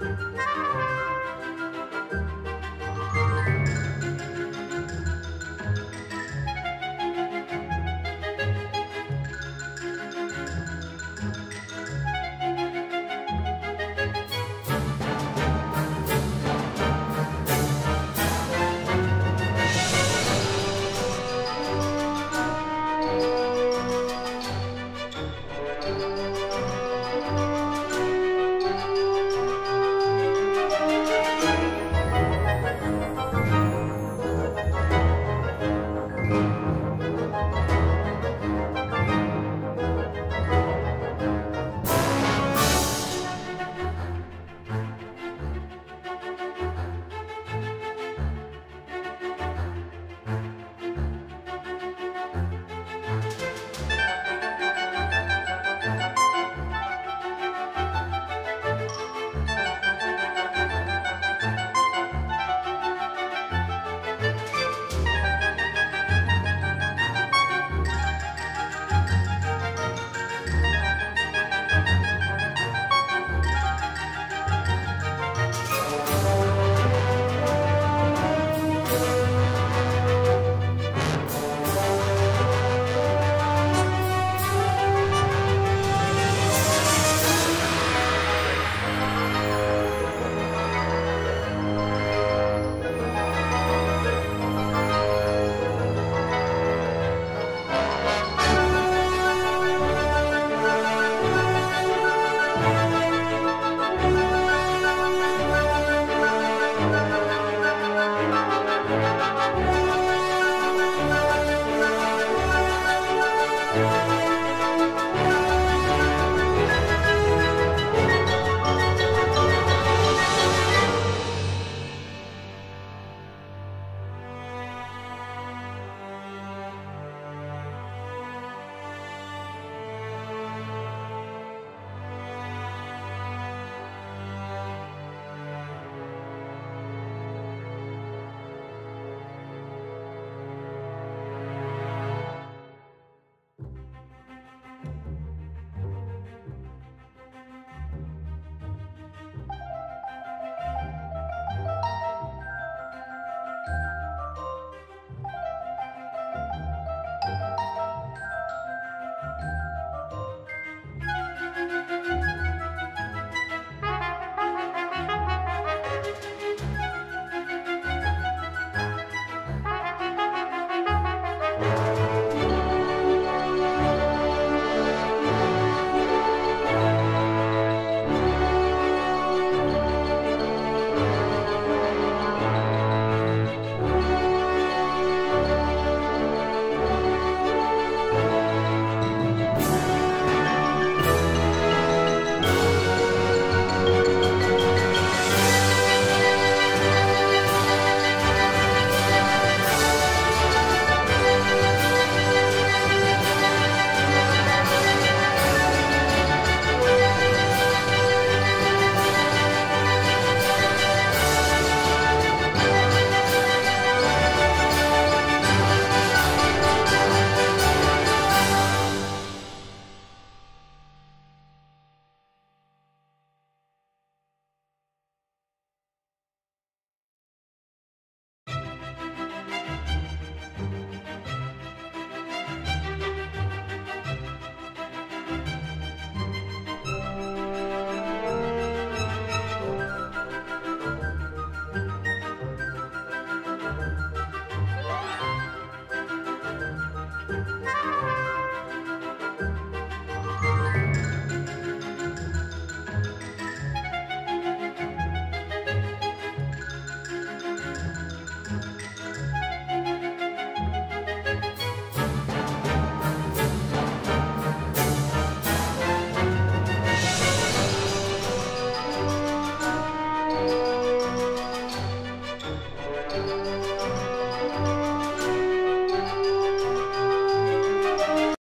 Música